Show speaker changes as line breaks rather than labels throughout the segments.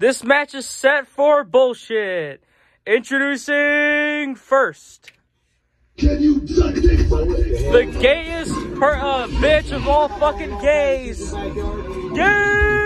This match is set for bullshit. Introducing first.
Can you suck dick for me?
The gayest per, uh, bitch of all fucking gays. Gay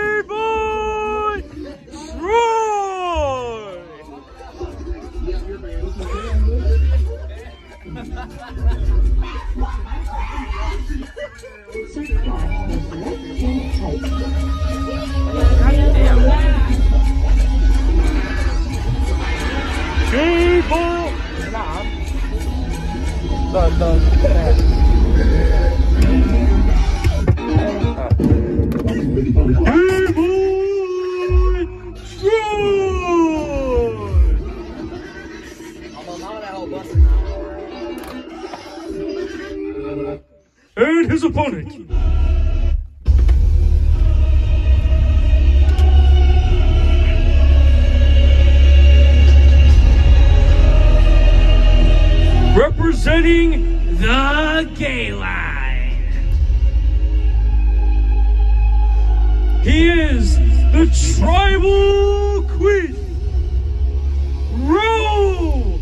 And his opponent. Representing the gay line. He is the tribal queen. Roll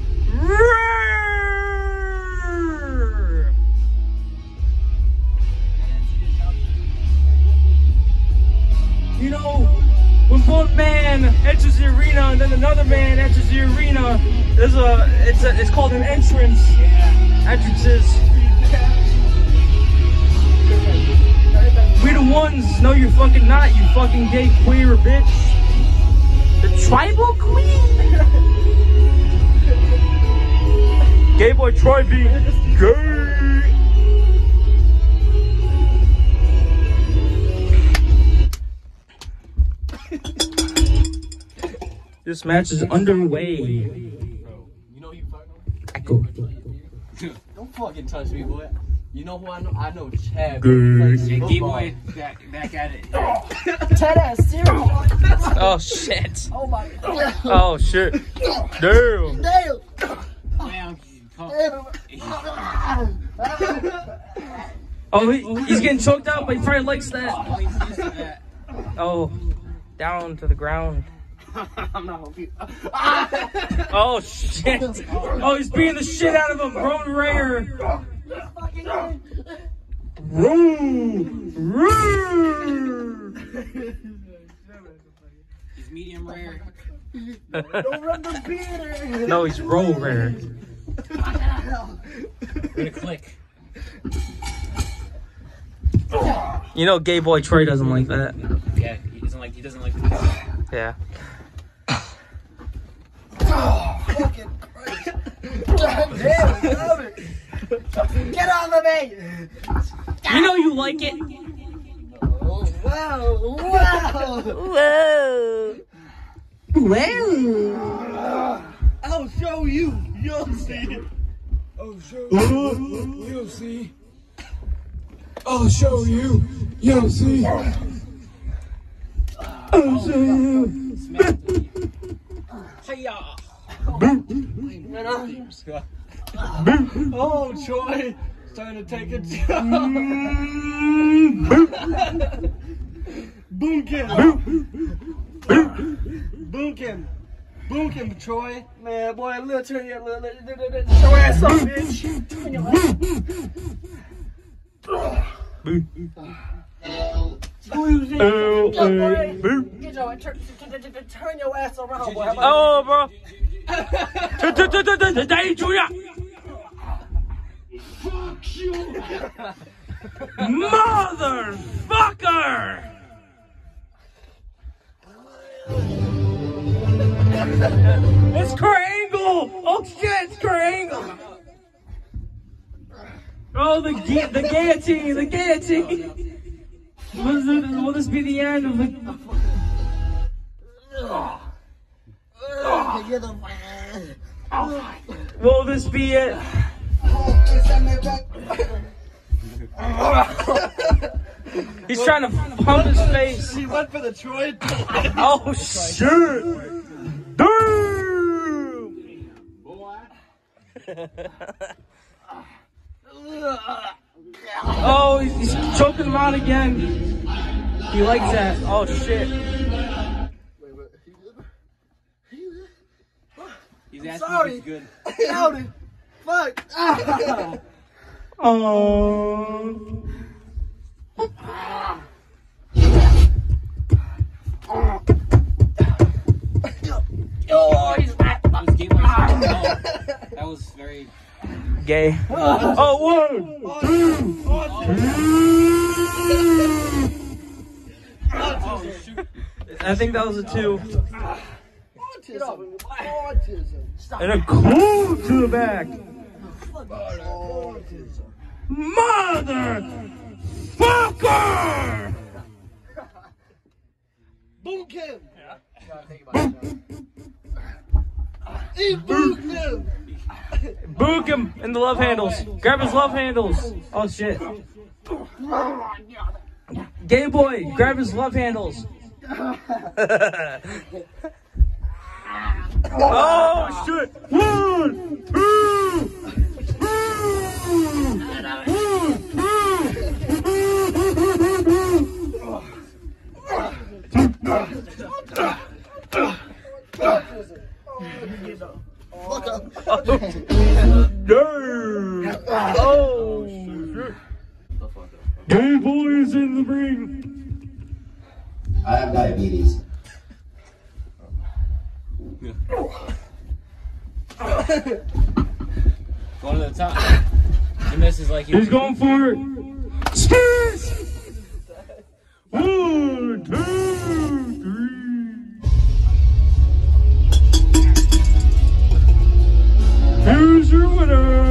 the arena, there's a it's a it's called an entrance. Entrances. We the ones. No, you're fucking not. You fucking gay queer bitch. The tribal queen. gay boy Troy being gay. This match is underway.
You know you fucking.
Echo.
Don't fucking touch me, boy. You know who I know? I know Chad.
Good.
He plays
boy back back at it.
Ted ass serious.
Oh shit.
Oh my god.
Oh shit. Damn.
Damn.
Damn.
Oh, he, he's getting choked out, but he probably likes that.
Oh, he's used to that.
Oh, down to the ground.
I'm not gonna.
Oh shit. Oh, he's beating the shit out of him. Roman Rayer. Room. Room.
He's medium rare.
Don't run the beater.
No, he's roll rare.
We're gonna click.
You know, gay boy Troy doesn't like that.
Yeah, he doesn't like he doesn't like
Yeah.
Fucking Christ. God damn it, love it. Get off of me.
You know you like it.
Oh, wow. Wow.
Whoa.
I'll show you. You'll see.
I'll show you. You'll see. I'll show you. You'll see. I'll show you.
Hiya!
Oh, Troy. Starting to take a job. Boomkin. Boomkin. Boomkin, Troy. Man, boy, little turn your little, little, little, little, ass up, bitch. Turn your Squeeze it. Get your ass- get your- turn- turn- turn- Turn your ass around, boy.
Oh, bro. Danger.
Fuck you!
Motherfucker! It's Kurt Angle! Oh shit, it's Kurt Angle! Oh, the gu- the guillotine, the guillotine! Will this, will this be the end of the? Will this be it? He's trying to pump his face.
He went for the Troy.
Oh shit! Oh, he's choking him out again. He likes that. Oh shit!
He's asking
Sorry.
if it's good.
Howdy. Fuck. Ah.
Oh.
Oh, he's back.
It was game like oh, That was very.
Gay. Oh, one, two.
Oh shoot!
I think that was a two.
Autism. Autism.
And a clue to the back.
Autism.
Mother fucker!
Boot him. He boot him.
Book him in the love handles. Grab his love handles. Oh shit. Game Boy, grab his love handles. oh shit! One, two,
Fuck up.
Damn! Oh shit! Game Boy is in the ring.
I have diabetes. Yeah.
going to the top. He misses like he
He's going for it. Spears! One, two, three. Here's your winner.